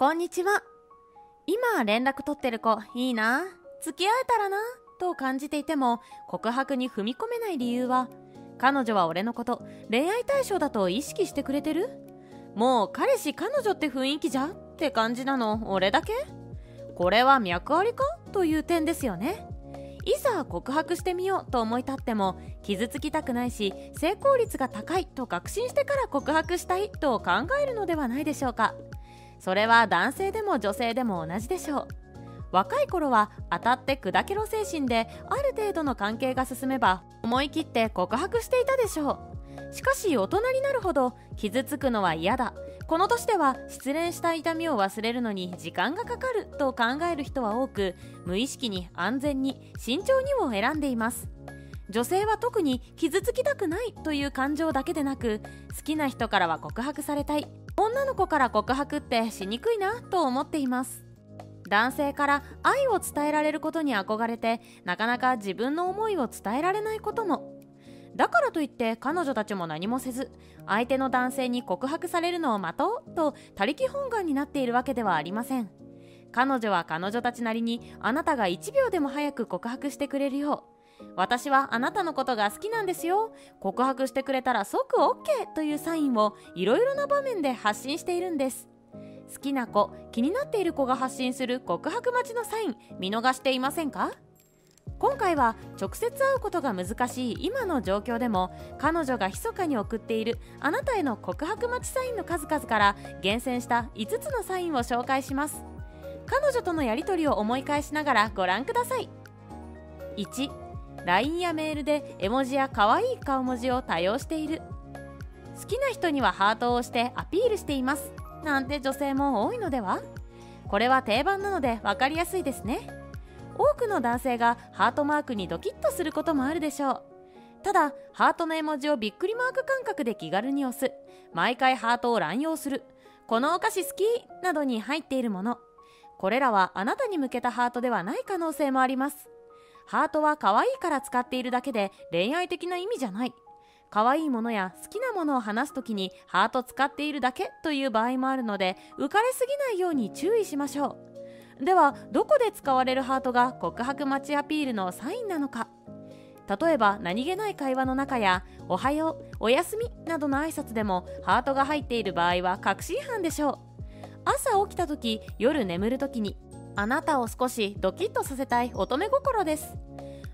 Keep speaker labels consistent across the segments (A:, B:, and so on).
A: こんにちは。今連絡取ってる子いいな？付き合えたらな？と感じていても告白に踏み込めない理由は？彼女は俺のこと恋愛対象だと意識してくれてる？もう彼氏彼女って雰囲気じゃ？って感じなの？俺だけ？これは脈ありか？という点ですよね。いざ告白してみようと思い立っても傷つきたくないし成功率が高いと確信してから告白したいと考えるのではないでしょうかそれは男性でも女性でも同じでしょう。若い頃は当たって砕けろ精神である程度の関係が進めば思い切って告白していたでしょう。しかし大人になるほど傷つくのは嫌だ。この年では失恋した痛みを忘れるのに時間がかかると考える人は多く無意識に安全に慎重にを選んでいます。女性は特に傷つきたくないという感情だけでなく好きな人からは告白されたい。女の子から告白ってしにくいなと思っています。男性から愛を伝えられることに憧れてなかなか自分の思いを伝えられないことも。だからといって彼女たちも何もせず相手の男性に告白されるのを待とうと他力本願になっているわけではありません。彼女は彼女たちなりにあなたが1秒でも早く告白してくれるよう私はあなたのことが好きなんですよ。告白してくれたら即 OK というサインをいろいろな場面で発信しているんです。好きな子気になっている子が発信する告白待ちのサイン見逃していませんか？今回は直接会うことが難しい今の状況でも彼女が密かに送っているあなたへの告白待ちサインの数々から厳選した5つのサインを紹介します。彼女とのやり取りを思い返しながらご覧ください。LINE やメールで絵文字や可愛い顔文字を多用している。好きな人にはハートを押してアピールしています。なんて女性も多いのでは？これは定番なので分かりやすいですね。多くの男性がハートマークにドキッとすることもあるでしょう。ただハートの絵文字をびっくりマーク感覚で気軽に押す。毎回ハートを乱用する。このお菓子好きなどに入っているもの。これらはあなたに向けたハートではない可能性もあります。ハートは可愛いから使っているだけで恋愛的な意味じゃない。可愛いものや好きなものを話すときにハート使っているだけという場合もあるので浮かれすぎないように注意しましょう。ではどこで使われるハートが告白待ちアピールのサインなのか。例えば何気ない会話の中や「おはよう」「おやすみ」などの挨拶でもハートが入っている場合は確信犯でしょう。朝起きた時夜眠る時にあなたを少しドキッとさせたい乙女心です。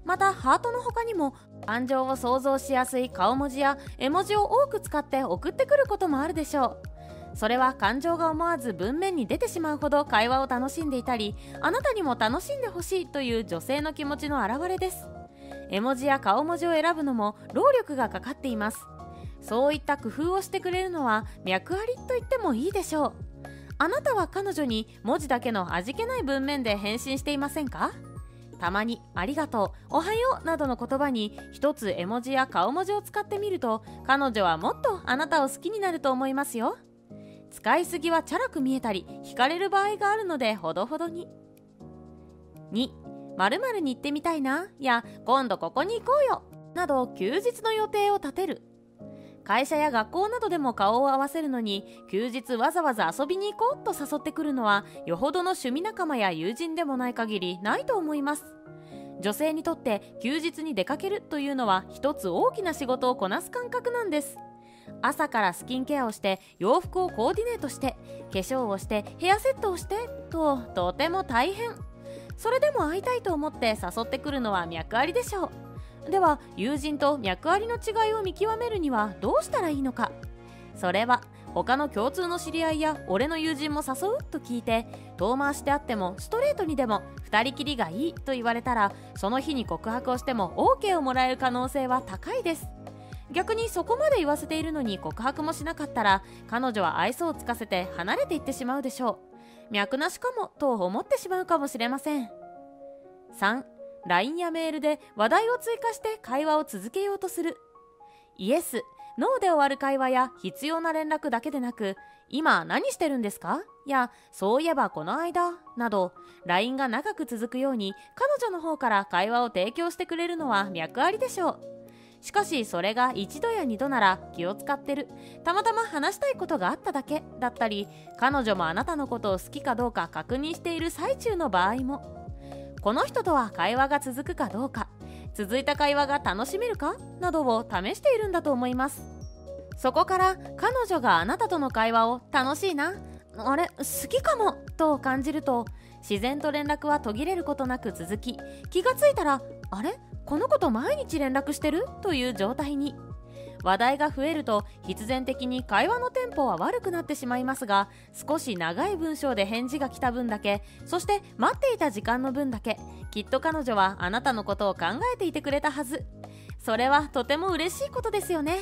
A: またハートの他にも感情を想像しやすい顔文字や絵文字を多く使って送ってくることもあるでしょう。それは感情が思わず文面に出てしまうほど会話を楽しんでいたりあなたにも楽しんでほしいという女性の気持ちの表れです。絵文字や顔文字を選ぶのも労力がかかっています。そういった工夫をしてくれるのは脈ありと言ってもいいでしょう。あなたは彼女に文字だけの味気ない文面で返信していませんか？たまにありがとう、おはようなどの言葉に一つ絵文字や顔文字を使ってみると彼女はもっとあなたを好きになると思いますよ。使いすぎはチャラく見えたり惹かれる場合があるのでほどほどに。2、〇〇に行ってみたいなや今度ここに行こうよなど休日の予定を立てる。会社や学校などでも顔を合わせるのに休日わざわざ遊びに行こうと誘ってくるのはよほどの趣味仲間や友人でもない限りないと思います。女性にとって休日に出かけるというのは一つ大きな仕事をこなす感覚なんです。朝からスキンケアをして洋服をコーディネートして化粧をしてヘアセットをしてととても大変。それでも会いたいと思って誘ってくるのは脈ありでしょう。では友人と脈ありの違いを見極めるにはどうしたらいいのか。それは他の共通の知り合いや俺の友人も誘うと聞いて遠回しであってもストレートにでも2人きりがいいと言われたらその日に告白をしても OK をもらえる可能性は高いです。逆にそこまで言わせているのに告白もしなかったら彼女は愛想をつかせて離れていってしまうでしょう。脈なしかもと思ってしまうかもしれません。3 LINE やメールで話題を追加して会話を続けようとする。イエス、ノーで終わる会話や必要な連絡だけでなく、今何してるんですか？や、そういえばこの間、など、LINE が長く続くように、彼女の方から会話を提供してくれるのは脈ありでしょう。しかしそれが一度や二度なら気を使ってるたまたま話したいことがあっただけだったり彼女もあなたのことを好きかどうか確認している最中の場合もこの人とは会話が続くかどうか。続いた会話が楽しめるか？などを試しているんだと思います。そこから彼女があなたとの会話を楽しいな？あれ好きかも？と感じると自然と連絡は途切れることなく続き気がついたらあれ？この子と毎日連絡してる？という状態に。話題が増えると必然的に会話のテンポは悪くなってしまいますが少し長い文章で返事が来た分だけそして待っていた時間の分だけきっと彼女はあなたのことを考えていてくれたはず。それはとても嬉しいことですよね。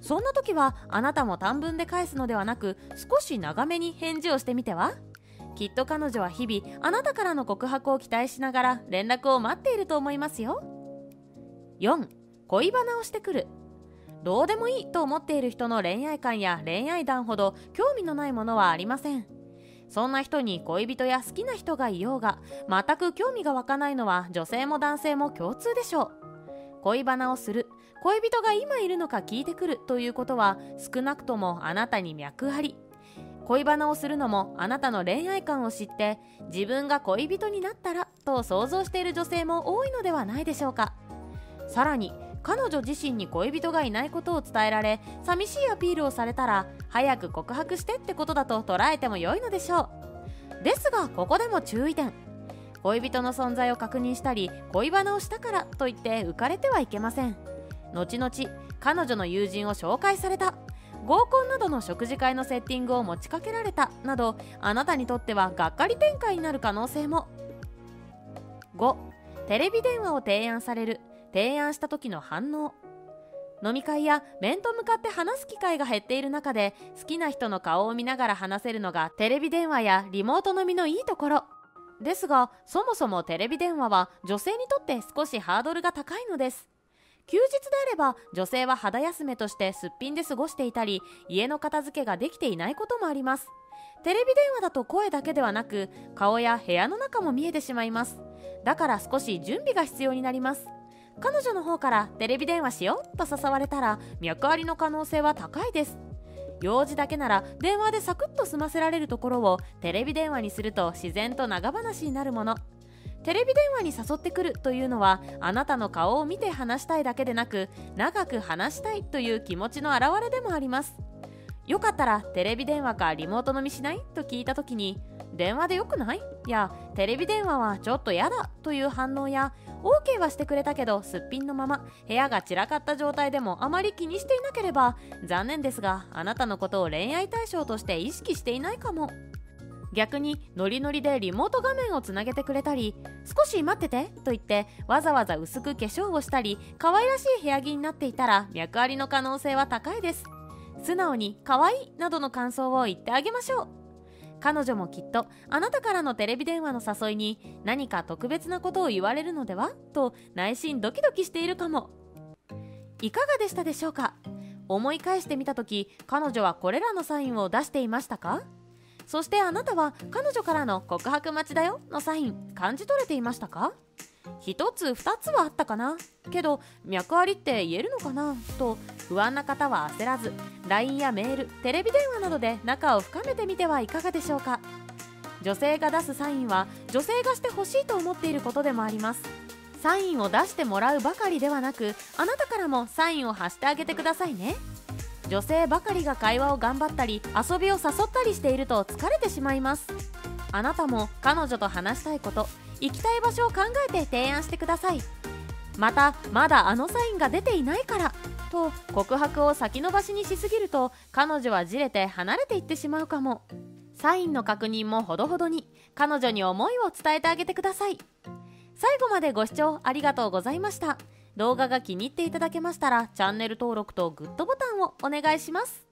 A: そんな時はあなたも短文で返すのではなく少し長めに返事をしてみては？きっと彼女は日々あなたからの告白を期待しながら連絡を待っていると思いますよ。4恋バナをしてくる。どうでもいいと思っている人の恋愛観や恋愛談ほど興味のないものはありません。そんな人に恋人や好きな人がいようが全く興味が湧かないのは女性も男性も共通でしょう。恋バナをする恋人が今いるのか聞いてくるということは少なくともあなたに脈あり。恋バナをするのもあなたの恋愛観を知って自分が恋人になったらと想像している女性も多いのではないでしょうか。さらに彼女自身に恋人がいないことを伝えられ寂しいアピールをされたら早く告白してってことだと捉えても良いのでしょう。ですがここでも注意点。恋人の存在を確認したり恋バナをしたからといって浮かれてはいけません。後々彼女の友人を紹介された。合コンなどの食事会のセッティングを持ちかけられたなどあなたにとってはがっかり展開になる可能性も。5テレビ電話を提案される。提案した時の反応。飲み会や面と向かって話す機会が減っている中で好きな人の顔を見ながら話せるのがテレビ電話やリモート飲みのいいところ。ですがそもそもテレビ電話は女性にとって少しハードルが高いのです。休日であれば女性は肌休めとしてすっぴんで過ごしていたり家の片付けができていないこともあります。テレビ電話だと声だけではなく顔や部屋の中も見えてしまいます。だから少し準備が必要になります。彼女の方からテレビ電話しようと誘われたら脈ありの可能性は高いです。用事だけなら電話でサクッと済ませられるところをテレビ電話にすると自然と長話になるもの。テレビ電話に誘ってくるというのはあなたの顔を見て話したいだけでなく長く話したいという気持ちの表れでもあります。よかったらテレビ電話かリモート飲みしない？と聞いた時に電話でよくない？やテレビ電話はちょっと嫌だという反応や OK はしてくれたけどすっぴんのまま部屋が散らかった状態でもあまり気にしていなければ残念ですがあなたのことを恋愛対象として意識していないかも。逆にノリノリでリモート画面をつなげてくれたり少し待っててと言ってわざわざ薄く化粧をしたり可愛らしい部屋着になっていたら脈ありの可能性は高いです。素直に可愛いなどの感想を言ってあげましょう。彼女もきっとあなたからのテレビ電話の誘いに何か特別なことを言われるのではと内心ドキドキしているかも。いかがでしたでしょうか？思い返してみた時彼女はこれらのサインを出していましたか？そしてあなたは彼女からの告白待ちだよのサイン感じ取れていましたか？1つ2つはあったかな？けど脈ありって言えるのかな？と不安な方は焦らず LINE やメールテレビ電話などで仲を深めてみてはいかがでしょうか？女性が出すサインは女性がしてほしいと思っていることでもあります。サインを出してもらうばかりではなくあなたからもサインを発してあげてくださいね。女性ばかりが会話を頑張ったり遊びを誘ったりしていると疲れてしまいます。あなたも彼女と話したいこと行きたい場所を考えて提案してください。またまだあのサインが出ていないからと告白を先延ばしにしすぎると彼女はじれて離れていってしまうかも。サインの確認もほどほどに彼女に思いを伝えてあげてください。最後までご視聴ありがとうございました。動画が気に入っていただけましたらチャンネル登録とグッドボタンをお願いします。